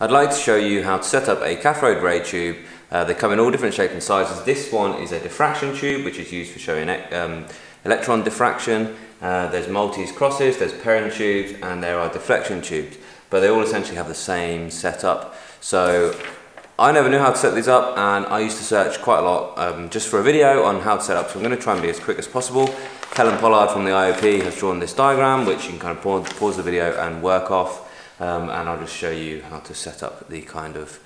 I'd like to show you how to set up a cathode ray tube. Uh, they come in all different shapes and sizes. This one is a diffraction tube which is used for showing um, electron diffraction. Uh, there's Maltese crosses, there's Perrin tubes and there are deflection tubes but they all essentially have the same setup. So I never knew how to set these up and I used to search quite a lot um, just for a video on how to set up so I'm going to try and be as quick as possible. Helen Pollard from the IOP has drawn this diagram which you can kind of pause, pause the video and work off um, and I'll just show you how to set up the kind of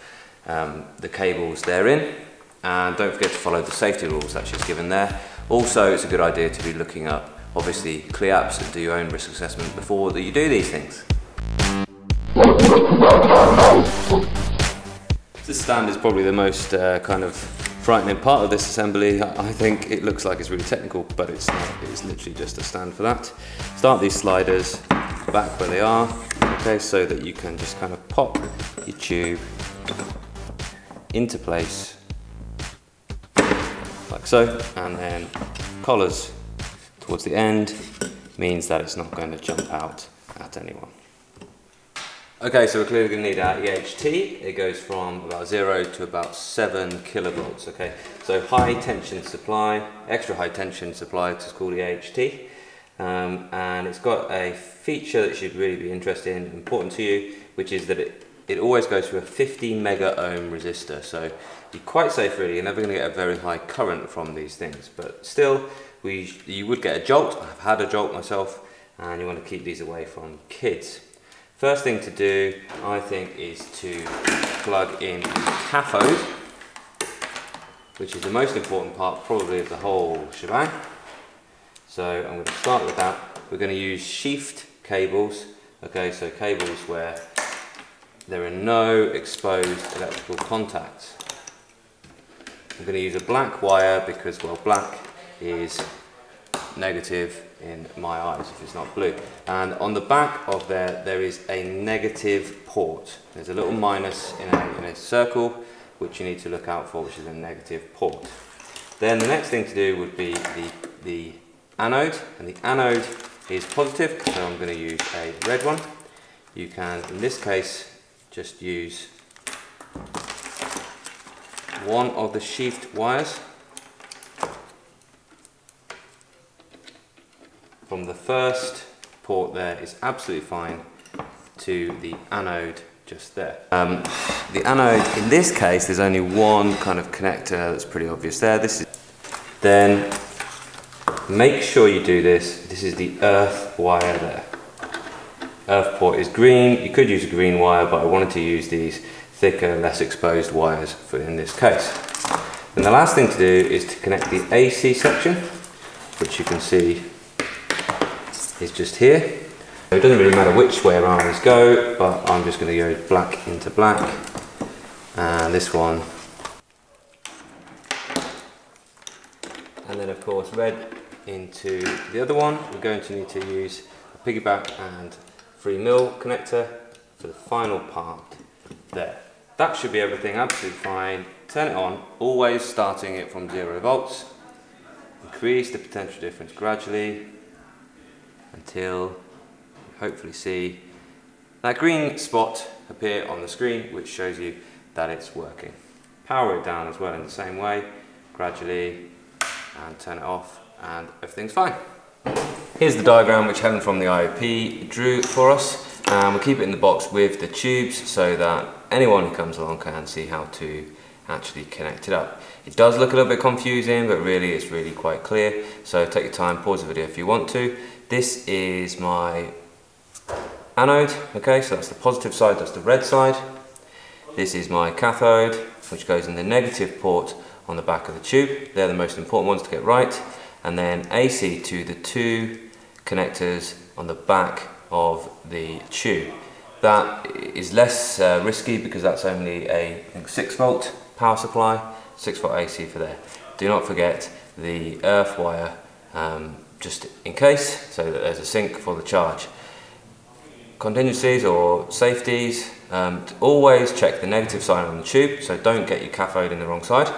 um, the cables therein and don't forget to follow the safety rules that she's given there. Also it's a good idea to be looking up obviously CLEAPSS and do your own risk assessment before that you do these things. This stand is probably the most uh, kind of frightening part of this assembly. I think it looks like it's really technical, but it's not. It's literally just a stand for that. Start these sliders back where they are, okay, so that you can just kind of pop your tube into place like so, and then collars towards the end means that it's not going to jump out at anyone. Okay, so we're clearly going to need our EHT. It goes from about 0 to about 7 kilovolts, okay? So high tension supply, extra high tension supply, it's called EHT. Um, and it's got a feature that should really be interesting, and important to you, which is that it, it always goes through a 50 mega ohm resistor. So you're quite safe really, you're never going to get a very high current from these things. But still, we, you would get a jolt, I've had a jolt myself, and you want to keep these away from kids. First thing to do, I think, is to plug in the cathode, which is the most important part probably of the whole shebang. So I'm going to start with that. We're going to use sheathed cables, okay, so cables where there are no exposed electrical contacts. I'm going to use a black wire because, well, black is negative in my eyes if it's not blue. And on the back of there, there is a negative port. There's a little minus in a, in a circle, which you need to look out for, which is a negative port. Then the next thing to do would be the, the anode, and the anode is positive, so I'm going to use a red one. You can, in this case, just use one of the sheathed wires from the first port there is absolutely fine to the anode just there. Um, the anode, in this case, there's only one kind of connector that's pretty obvious there. This is Then make sure you do this. This is the earth wire there. Earth port is green. You could use a green wire, but I wanted to use these thicker, less exposed wires for in this case. And the last thing to do is to connect the AC section, which you can see is just here. it doesn't really matter which way around these go, but I'm just going to go black into black. And this one. And then of course red into the other one. We're going to need to use a piggyback and 3 mil connector for the final part there. That should be everything absolutely fine. Turn it on, always starting it from 0 volts. Increase the potential difference gradually until hopefully see that green spot appear on the screen which shows you that it's working. Power it down as well in the same way, gradually, and turn it off and everything's fine. Here's the diagram which Helen from the IOP drew for us. and we'll keep it in the box with the tubes so that anyone who comes along can see how to actually connect it up. It does look a little bit confusing, but really it's really quite clear. So take your time, pause the video if you want to. This is my anode, okay, so that's the positive side, that's the red side. This is my cathode, which goes in the negative port on the back of the tube. They're the most important ones to get right. And then AC to the two connectors on the back of the tube. That is less uh, risky because that's only a think, 6 volt power supply, 6 volt AC for there. Do not forget the earth wire um, just in case, so that there's a sink for the charge. Contingencies or safeties, um, always check the negative side on the tube, so don't get your cathode in the wrong side.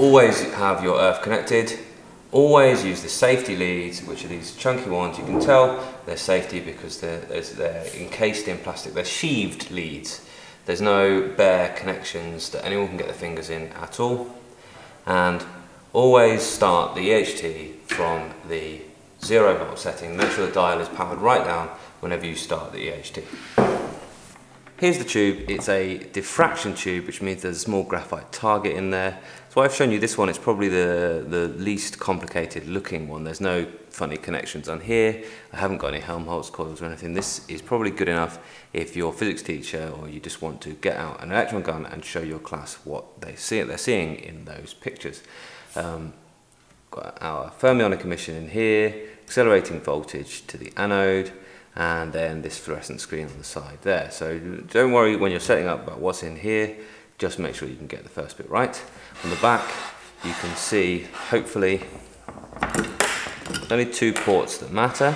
Always have your earth connected, Always use the safety leads, which are these chunky ones. You can tell they're safety because they're, they're encased in plastic. They're sheathed leads. There's no bare connections that anyone can get their fingers in at all. And always start the EHT from the zero volt setting. Make sure the dial is powered right down whenever you start the EHT. Here's the tube, it's a diffraction tube, which means there's a small graphite target in there. So I've shown you this one, it's probably the, the least complicated looking one. There's no funny connections on here. I haven't got any Helmholtz coils or anything. This is probably good enough if you're a physics teacher or you just want to get out an electron gun and show your class what they see, they're seeing in those pictures. Um, got our thermionic emission in here, accelerating voltage to the anode, and then this fluorescent screen on the side there. So don't worry when you're setting up about what's in here, just make sure you can get the first bit right. On the back, you can see, hopefully, only two ports that matter.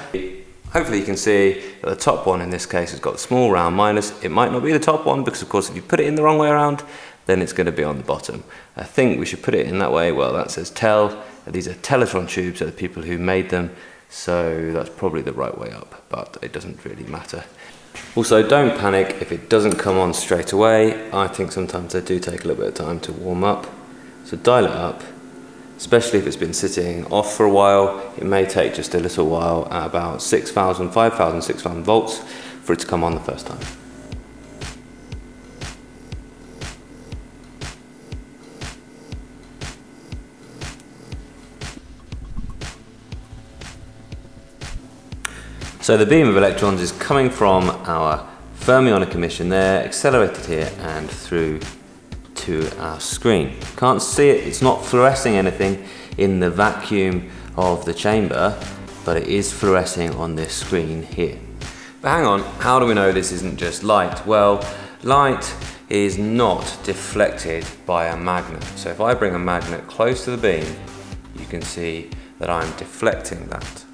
Hopefully you can see that the top one in this case has got a small round minus. It might not be the top one because of course if you put it in the wrong way around, then it's going to be on the bottom. I think we should put it in that way. Well, that says tel. These are Teltron tubes, are the people who made them. So that's probably the right way up, but it doesn't really matter. Also, don't panic if it doesn't come on straight away. I think sometimes they do take a little bit of time to warm up. So dial it up, especially if it's been sitting off for a while. It may take just a little while at about 6,000, 5,000, 6,000 volts for it to come on the first time. So the beam of electrons is coming from our thermionic emission there, accelerated here and through to our screen. Can't see it, it's not fluorescing anything in the vacuum of the chamber, but it is fluorescing on this screen here. But hang on, how do we know this isn't just light? Well, light is not deflected by a magnet. So if I bring a magnet close to the beam, you can see that I'm deflecting that.